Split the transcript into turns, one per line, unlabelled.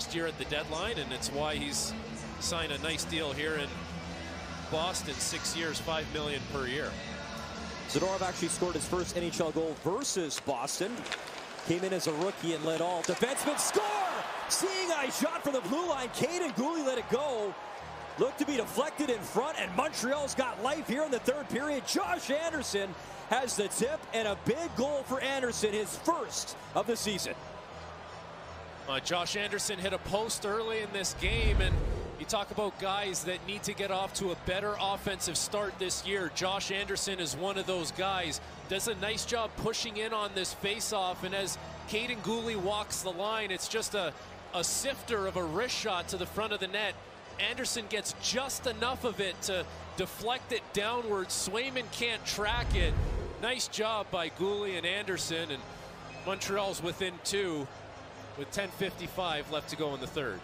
last year at the deadline, and it's why he's signed a nice deal here in Boston. Six years, five million per year.
Zadorov actually scored his first NHL goal versus Boston. Came in as a rookie and led all. Defenseman score! Seeing eye shot from the blue line. Kaiden Guhle let it go. Looked to be deflected in front, and Montreal's got life here in the third period. Josh Anderson has the tip, and a big goal for Anderson, his first of the season.
Uh, Josh Anderson hit a post early in this game, and you talk about guys that need to get off to a better offensive start this year. Josh Anderson is one of those guys. Does a nice job pushing in on this faceoff, and as Kaiden Guhle walks the line, it's just a, a sifter of a wrist shot to the front of the net. Anderson gets just enough of it to deflect it downward. Swayman can't track it. Nice job by Guhle and Anderson, and Montreal's within two with 10.55 left to go in the third.